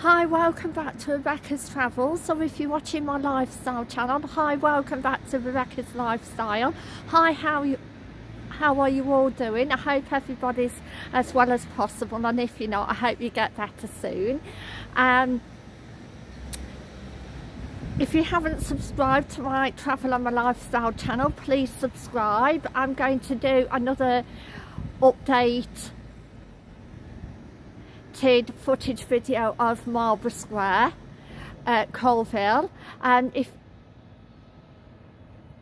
Hi, welcome back to Rebecca's Travels. Or if you're watching my lifestyle channel, hi, welcome back to Rebecca's Lifestyle. Hi, how you? How are you all doing? I hope everybody's as well as possible, and if you're not, I hope you get better soon. Um, if you haven't subscribed to my travel and my lifestyle channel, please subscribe. I'm going to do another update footage video of Marlborough Square at Coalville and if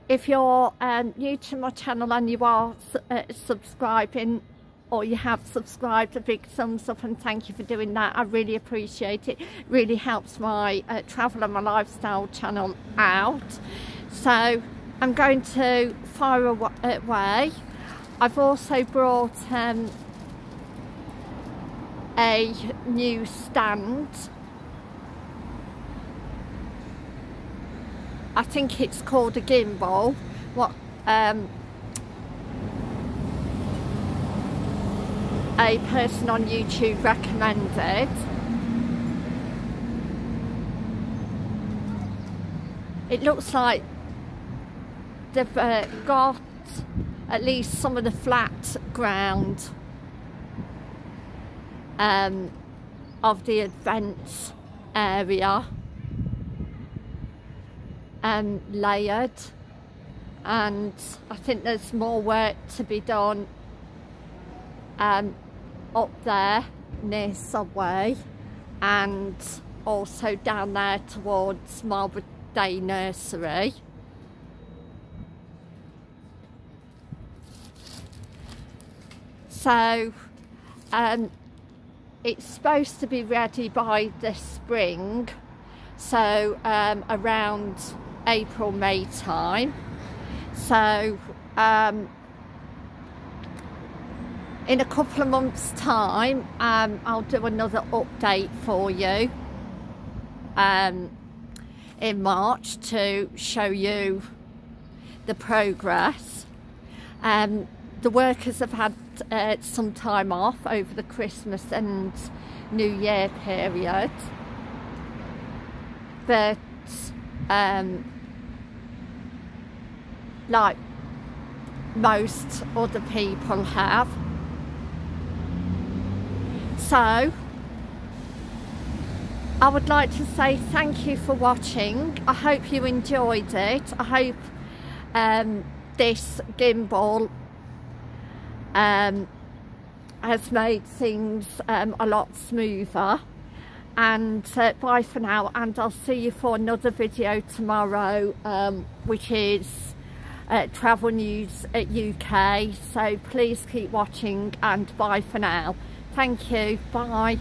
if you're um, new to my channel and you are uh, subscribing or you have subscribed a big thumbs up and thank you for doing that. I really appreciate it. Really helps my uh, travel and my lifestyle channel out. So I'm going to fire away I've also brought um, a new stand. I think it's called a gimbal. What um, a person on YouTube recommended. It looks like they've uh, got at least some of the flat ground um, of the events area um, layered and I think there's more work to be done um, up there near Subway and also down there towards Marlborough Day Nursery. So um, it's supposed to be ready by the spring so um, around April May time. So um, in a couple of months time um, I'll do another update for you um, in March to show you the progress. Um, the workers have had uh, some time off over the Christmas and New Year period. But um, like most other people have. So I would like to say thank you for watching. I hope you enjoyed it. I hope um, this gimbal um, has made things um, a lot smoother. And uh, bye for now and I'll see you for another video tomorrow um, which is uh, travel news at UK so please keep watching and bye for now. Thank you. Bye